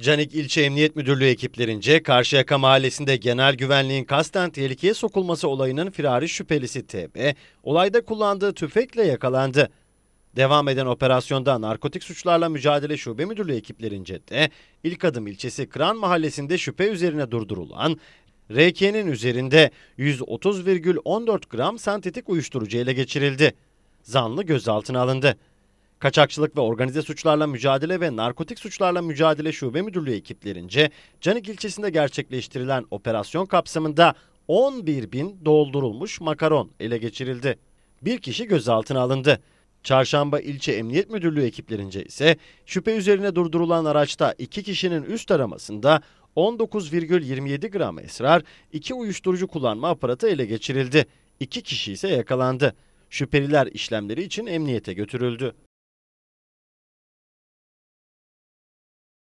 Canik İlçe Emniyet Müdürlüğü ekiplerince Karşıyaka Mahallesi'nde genel güvenliğin kasten tehlikeye sokulması olayının firari şüphelisi TB, olayda kullandığı tüfekle yakalandı. Devam eden operasyonda Narkotik Suçlarla Mücadele Şube Müdürlüğü ekiplerince de İlk Adım ilçesi Kıran Mahallesi'nde şüphe üzerine durdurulan RK'nin üzerinde 130,14 gram sentetik uyuşturucu ele geçirildi. Zanlı gözaltına alındı. Kaçakçılık ve Organize Suçlarla Mücadele ve Narkotik Suçlarla Mücadele Şube Müdürlüğü ekiplerince Canik ilçesinde gerçekleştirilen operasyon kapsamında 11 bin doldurulmuş makaron ele geçirildi. Bir kişi gözaltına alındı. Çarşamba İlçe Emniyet Müdürlüğü ekiplerince ise şüphe üzerine durdurulan araçta iki kişinin üst aramasında 19,27 gram esrar, iki uyuşturucu kullanma aparatı ele geçirildi. İki kişi ise yakalandı. Şüpheliler işlemleri için emniyete götürüldü.